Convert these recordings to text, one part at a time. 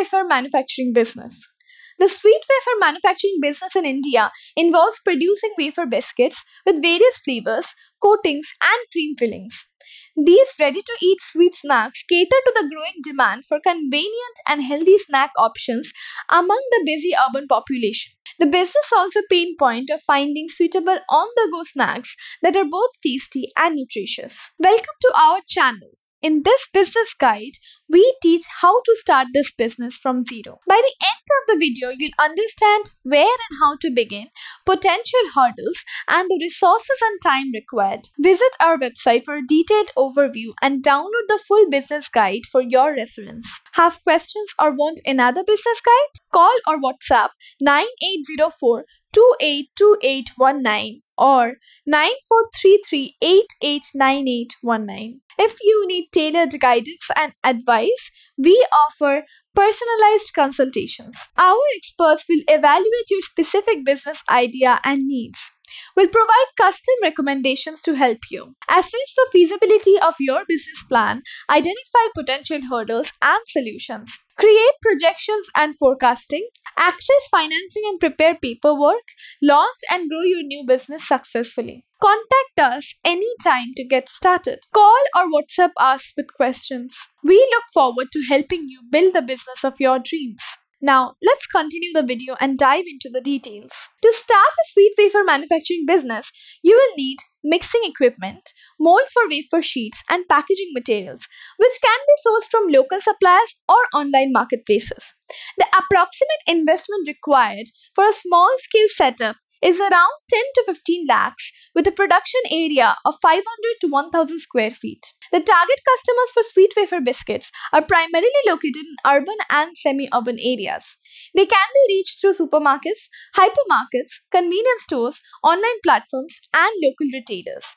wafer manufacturing business. The sweet wafer manufacturing business in India involves producing wafer biscuits with various flavors, coatings, and cream fillings. These ready to eat sweet snacks cater to the growing demand for convenient and healthy snack options among the busy urban population. The business solves a pain point of finding suitable on the go snacks that are both tasty and nutritious. Welcome to our channel. In this business guide, we teach how to start this business from zero. By the end of the video, you'll understand where and how to begin, potential hurdles, and the resources and time required. Visit our website for a detailed overview and download the full business guide for your reference. Have questions or want another business guide? Call or WhatsApp 9804 282819 or 9433889819. If you need tailored guidance and advice, we offer personalized consultations. Our experts will evaluate your specific business idea and needs. We'll provide custom recommendations to help you. Assess the feasibility of your business plan, identify potential hurdles and solutions. Create projections and forecasting, access financing and prepare paperwork, launch and grow your new business successfully. Contact us anytime to get started. Call or WhatsApp us with questions. We look forward to helping you build the business of your dreams. Now, let's continue the video and dive into the details. To start a sweet wafer manufacturing business, you will need mixing equipment, mold for wafer sheets, and packaging materials, which can be sourced from local suppliers or online marketplaces. The approximate investment required for a small scale setup is around 10 to 15 lakhs with a production area of 500 to 1000 square feet. The target customers for sweet wafer biscuits are primarily located in urban and semi urban areas. They can be reached through supermarkets, hypermarkets, convenience stores, online platforms, and local retailers.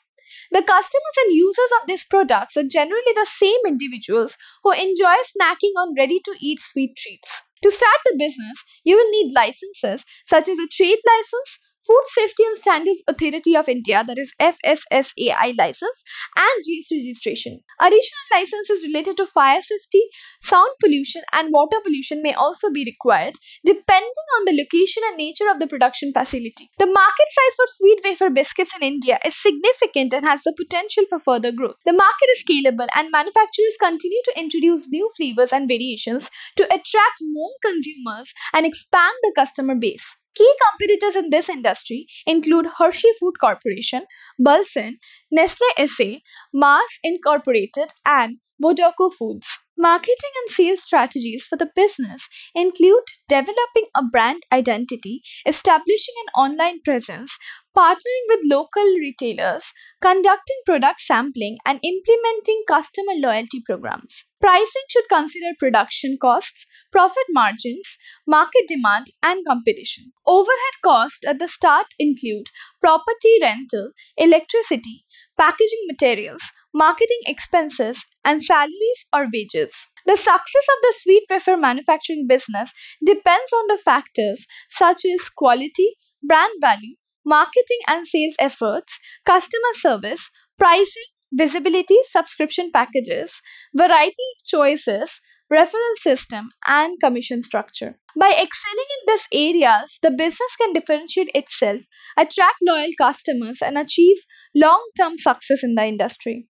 The customers and users of these products are generally the same individuals who enjoy snacking on ready to eat sweet treats. To start the business, you will need licenses such as a trade license, Food Safety and Standards Authority of India, that is FSSAI license, and GST registration. Additional licenses related to fire safety, sound pollution, and water pollution may also be required, depending on the location and nature of the production facility. The market size for sweet wafer biscuits in India is significant and has the potential for further growth. The market is scalable, and manufacturers continue to introduce new flavors and variations to attract more consumers and expand the customer base. Key competitors in this industry include Hershey Food Corporation, Bahlsen, Nestle SA, Mars Incorporated, and Bauducco Foods. Marketing and sales strategies for the business include developing a brand identity, establishing an online presence, partnering with local retailers, conducting product sampling, and implementing customer loyalty programs. Pricing should consider production costs, profit margins, market demand, and competition. Overhead costs at the start include property rental, electricity, packaging materials, marketing expenses, and salaries or wages. The success of the sweet wafer manufacturing business depends on the factors such as quality, brand value, marketing and sales efforts, customer service, pricing, visibility, subscription packages, variety of choices, referral system, and commission structure. By excelling in these areas, the business can differentiate itself, attract loyal customers, and achieve long term success in the industry.